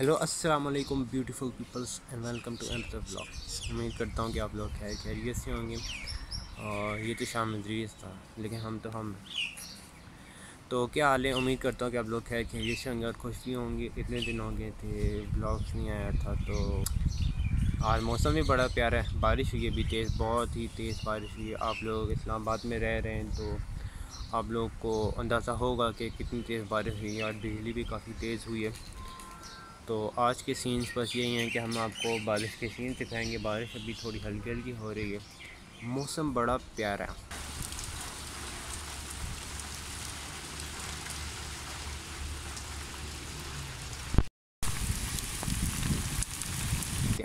Hello अस्सलाम वालेकुम beautiful peoples and welcome to another blog उम्मीद करता हूँ कि आप लोग खैर खैरियत से होंगे। और ये तो शाम मजरीस था, लेकिन हम तो हम तो क्या हाल है? उम्मीद करता हूँ कि आप लोग खैर खैरियत से होंगे और खुश भी होंगे। इतने दिन हो गए थे ब्लॉग्स नहीं आया था तो आज मौसम भी बड़ा प्यारा है। बारिश हुई है, अभी तेज़, बहुत ही तेज़ बारिश हुई है। आप लोग इस्लामाबाद में रह रहे हैं तो आप लोग को अंदाज़ा होगा कि कितनी तेज़ बारिश हुई है, और बिजली भी काफ़ी तेज़ हुई है। तो आज के सीन्स बस यही हैं कि हम आपको बारिश के सीन दिखाएँगे। बारिश अभी थोड़ी हल्की हल्की हो रही है। मौसम बड़ा प्यारा है।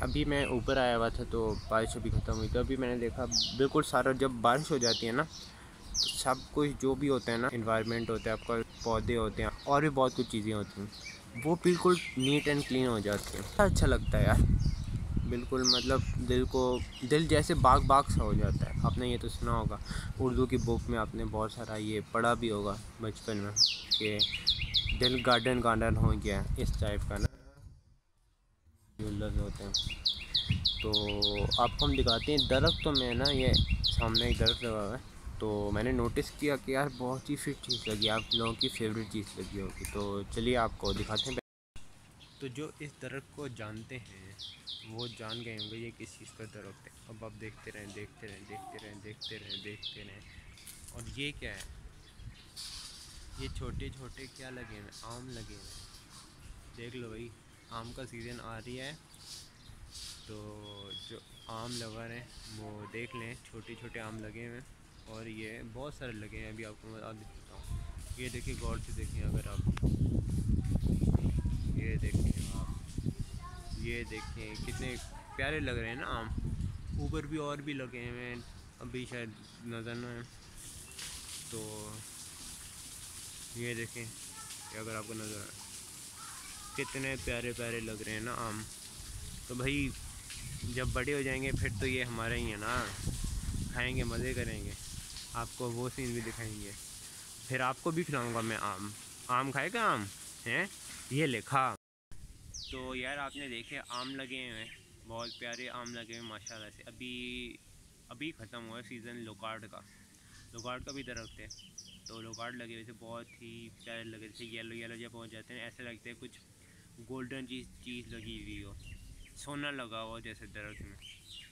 अभी मैं ऊपर आया हुआ था तो बारिश अभी ख़त्म हुई। तो अभी मैंने देखा, बिल्कुल सारा जब बारिश हो जाती है ना तो सब कुछ जो भी होता है ना इन्वायरमेंट होता है, आपका पौधे होते हैं, और भी बहुत कुछ चीज़ें होती हैं। वो बिल्कुल नीट एंड क्लीन हो जाती है। अच्छा लगता है यार। बिल्कुल मतलब दिल को, दिल जैसे बाग बाग सा हो जाता है। आपने ये तो सुना होगा, उर्दू की बुक में आपने बहुत सारा ये पढ़ा भी होगा बचपन में, कि दिल गार्डन गार्डन हो गया इस टाइप का ना। होते हैं तो आपको हम दिखाते हैं, दरख्त तो मैं ना ये सामने एक दरख्त लगा हुआ है। तो मैंने नोटिस किया कि यार बहुत ही फिट चीज़ लगी, आप लोगों की फेवरेट चीज़ लगी होगी। तो चलिए आपको दिखाते हैं। तो जो इस दरख्त को जानते हैं, वो जान गए होंगे ये किस चीज़ का दरख्त है। अब आप देखते रहें देखते रहें देखते रहें देखते रहें देखते रहें। और ये क्या है? ये छोटे छोटे क्या लगे हैं? आम लगे हैं। देख लो भाई, आम का सीज़न आ रही है। तो जो आम लवर हैं, वो देख लें, छोटे छोटे आम लगे हुए हैं। और ये बहुत सारे लगे हैं, अभी आपको मैं देता हूँ। ये देखिए गौर से देखिए अगर आप ये देखिए आप। ये देखिए, कितने प्यारे लग रहे हैं ना आम। ऊपर भी और भी लगे हैं अभी शायद नज़र ना है तो ये देखें अगर आपको नज़र आए कितने प्यारे प्यारे लग रहे हैं ना आम। तो भाई, जब बड़े हो जाएँगे, फिर तो ये हमारे ही है ना। खाएँगे, मज़े करेंगे। आपको वो सीन भी दिखाएँगे। फिर आपको भी खिलाऊँगा मैं आम। आम खाएगा आम? हैं? ये लिखा तो यार आपने देखे, आम लगे हुए हैं। बहुत प्यारे आम लगे हुए माशाल्लाह से। अभी अभी ख़त्म हुआ है सीज़न लोकार्ड का। लोकार्ड का भी दरख्त है। तो लोकार्ड लगे हुए थे, बहुत ही प्यारे लगे थे। येलो येलो जब पहुँच जाते हैं। ऐसे लगते हैं कुछ गोल्डन चीज़ चीज़ लगी हुई हो। सोना लगा हुआ जैसे दरख्त में।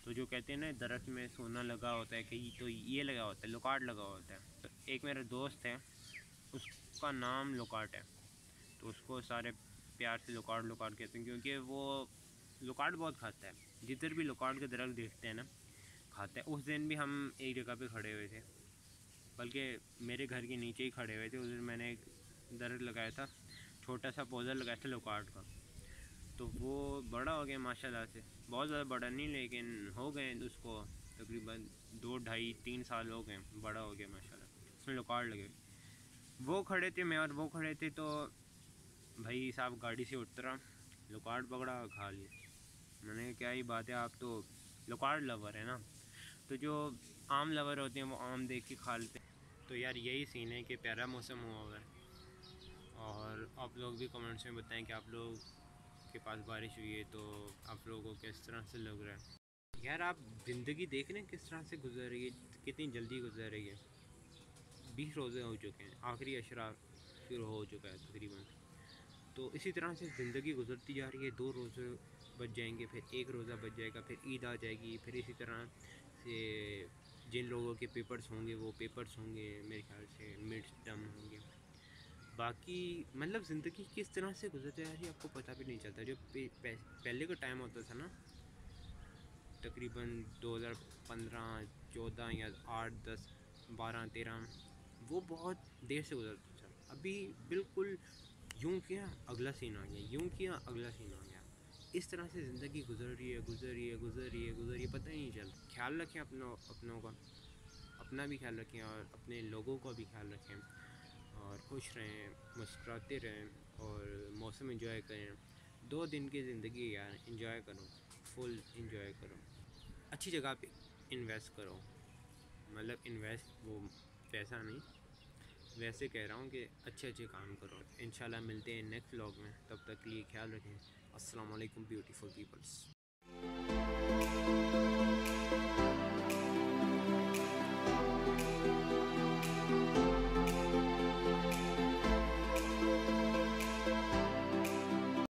तो जो कहते हैं ना, दरख्त में सोना लगा होता है कहीं तो ये लगा होता है, लोकाट लगा होता है। तो एक मेरा दोस्त है, उसका नाम लोकाट है। तो उसको सारे प्यार से लोकाट लोकाट कहते हैं, क्योंकि वो लोकाट बहुत खाता है। जिधर भी लोकाट के दरख्त देखते हैं ना, खाते हैं। उस दिन भी हम एक जगह पे खड़े हुए थे। बल्कि मेरे घर के नीचे ही खड़े हुए थे। उस दिन मैंने एक दरख्त लगाया था, छोटा सा पौधा लगाया था लोकाट का। तो वो बड़ा हो गया माशाल्लाह से। बहुत ज़्यादा बड़ा नहीं, लेकिन हो गए उसको तकरीबन दो ढाई तीन साल हो गए बड़ा हो गया माशाल्लाह। उसमें लोकार्ड लगे वो खड़े थे मैं और वो खड़े थे तो भाई साहब गाड़ी से उतरा लोकार्ड पकड़ा खा लिया मैंने क्या ही बात है, आप तो लोकार्ड लवर है ना। तो जो आम लवर होते हैं, वो आम देख के खा लेते हैं। तो यार यही सीन है कि प्यारा मौसम हुआ हुआ है और आप लोग भी कमेंट्स में बताएँ कि आप लोग के पास बारिश हुई है तो आप लोगों को किस तरह से लग रहा है? यार, आप ज़िंदगी देख रहे हैं किस तरह से गुजर रही है, कितनी जल्दी गुजर रही है? बीस रोज़े हो चुके हैं, आखिरी अशरा शुरू हो चुका है तकरीबन। तो इसी तरह से ज़िंदगी गुजरती जा रही है, दो रोज़े बच जाएँगे, फिर एक रोज़ा बच जाएगा, फिर ईद आ जाएगी, फिर इसी तरह से जिन लोगों के पेपर्स होंगे, वो पेपर्स होंगे, मेरे ख्याल से मिड टर्म होंगे। बाकी मतलब ज़िंदगी किस तरह से गुजरते जा रही है आपको पता भी नहीं चलता। जो पहले का टाइम होता था ना, तकरीबन 2015 14 या 8 10 12 13 वो बहुत देर से गुजरता था। अभी बिल्कुल यूँ किया, अगला सीन आ गया, यूँ किया, अगला सीन आ गया। इस तरह से ज़िंदगी गुजर रही है, गुजर रही है, गुजर रही है, गुजर रही है, पता ही नहीं चलता। ख्याल रखें अपनों अपनों का, अपना भी ख्याल रखें और अपने लोगों का भी ख्याल रखें। और खुश रहें, मुस्कुराते रहें और मौसम इंजॉय करें। दो दिन की ज़िंदगी यार इंजॉय करो फुल इंजॉय करो। अच्छी जगह पे इन्वेस्ट करो। मतलब इन्वेस्ट वो पैसा नहीं, वैसे कह रहा हूँ कि अच्छे अच्छे काम करो। इन मिलते हैं नेक्स्ट व्लॉग में। तब तक के लिए ख्याल रखें। वालेकुम ब्यूटीफुल पीपल्स